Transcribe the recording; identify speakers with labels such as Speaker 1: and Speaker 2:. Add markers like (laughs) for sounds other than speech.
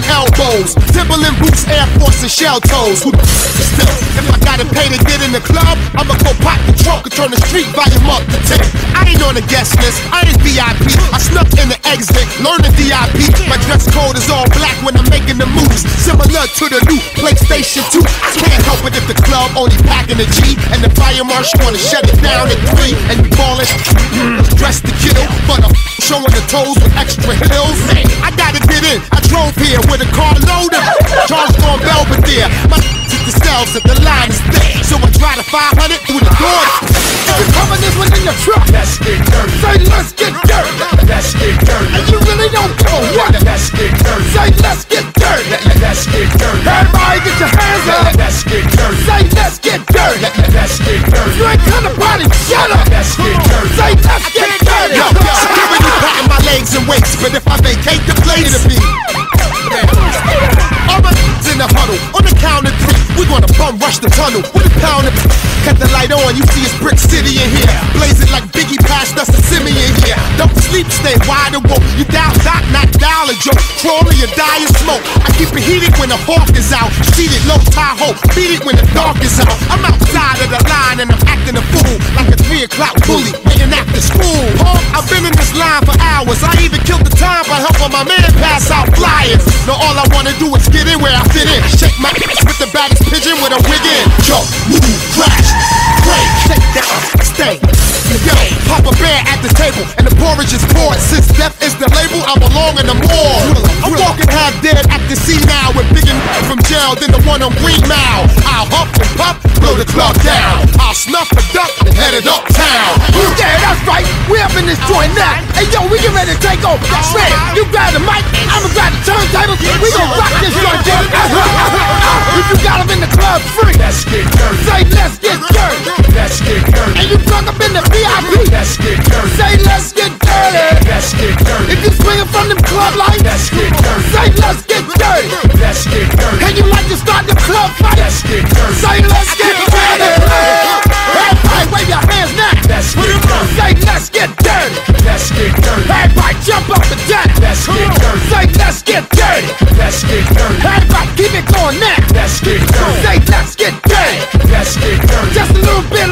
Speaker 1: clothes. Timberland boots, Air Force, and shell toes. Still, if I gotta pay to get in the club, I'ma go pop the trunk and turn the street volume up to 10. I ain't on the guest list, I ain't VIP. I snuck in the exit, learn the VIP. My dress code is all black when I'm making the moves. Similar to the new PlayStation 2. I can't help it if the club only packing a G and the fire marshal wanna shut it down at 3 and you ballin', dressed to kill, but I'm showing the toes with extra heels. In, here with a car loaded. Charles on Belvedere. My at the cells if the line is thick. So I try to 500 through the door. You're coming this one in your truck,
Speaker 2: Let's get dirty.
Speaker 1: say let's get dirty.
Speaker 2: Let's get dirty.
Speaker 1: And you really don't a what.
Speaker 2: Let's get dirty.
Speaker 1: Say let's get dirty.
Speaker 2: Let's get
Speaker 1: rush the tunnel with a pound of. (laughs) Cut the light on, you see it's Brick City in here. Blazing like Biggie passed us a Simeon here. Don't sleep, stay wide awoke. You down, doc, not dial a joke. Crawling, you die in smoke. I keep it heated when the hawk is out. Seated low, Tahoe, beat it when the dark is out. I'm outside of the line and I'm acting a fool. Like a three o'clock bully, waiting after school. I've been in this line for hours. I even killed the time by helping my man pass out flyers. Now all I wanna do is get in where I fit in. Shake my (laughs) with the baddest pigeon with a wig in. Jump, move, crash, break, shake down, stay. Yo, Papa Bear at the table, and the porridge is poured. Since death is the label, I belong in the morgue. I'm walking half dead at the sea now, with bigger from jail than the one on Green Mile. I'll huff and puff, blow the club down. I'll snuff the duck and head it uptown. Yeah, that's right. We up in this joint now. Hey yo, we get ready to take over. Shred, you grab
Speaker 2: Let's get dirty.
Speaker 1: say let's get dirty. Everybody wave your hands now.
Speaker 2: Let's get dirty.
Speaker 1: Say let's get dirty.
Speaker 2: Let's get dirty.
Speaker 1: Everybody jump up and down.
Speaker 2: Let's get dirty.
Speaker 1: Say let's get dirty.
Speaker 2: Let's get dirty.
Speaker 1: Everybody keep it going now.
Speaker 2: Let's get dirty.
Speaker 1: Say let's get dirty.
Speaker 2: Let's get dirty.
Speaker 1: Just a little bit